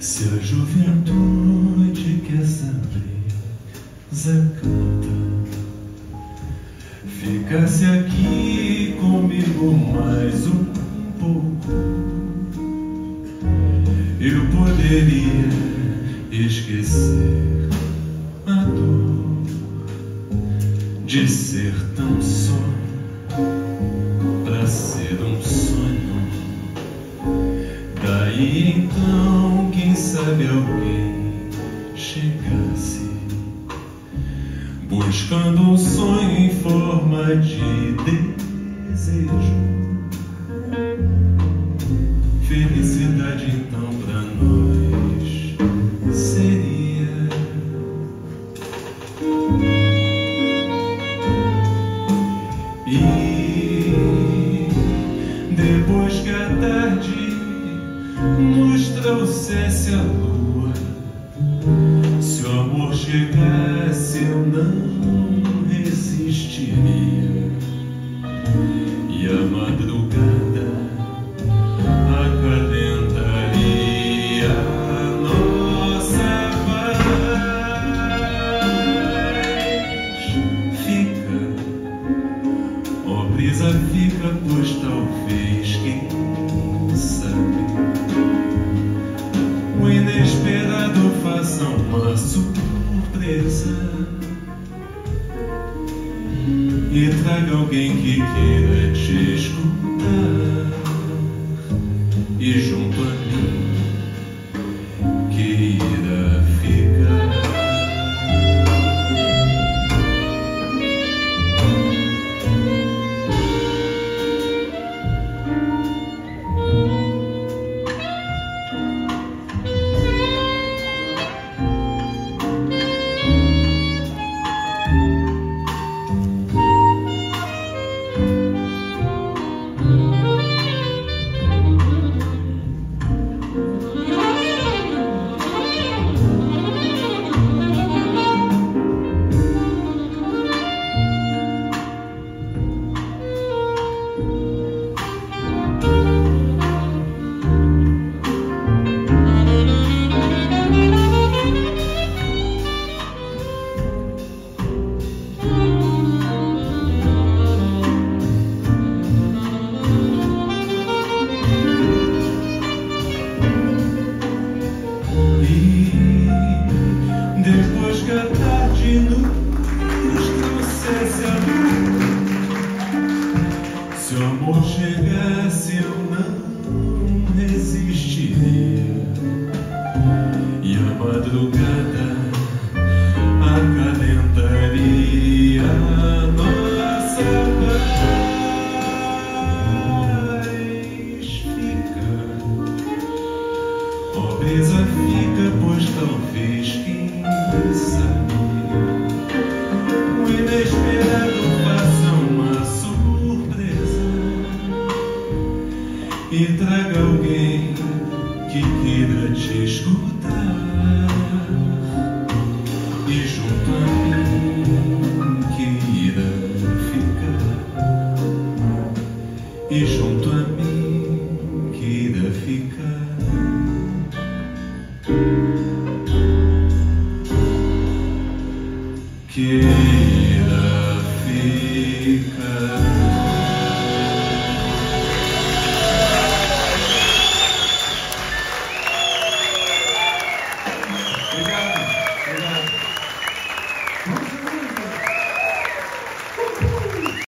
Se a juventude quer saber, Zé canta, ficasse aqui comigo mais um pouco, eu poderia esquecer a dor de ser tão só para ser um sonho. Daí então, quem sabe alguém chegasse buscando um sonho em forma de desejo. Felicidade então pra nós seria e depois que a tarde nos trouxesse a lua, se o amor chegasse eu não resistiria e traga alguém que queira te escutar. E junto a do Pobreza fica, pois talvez que. fiera fica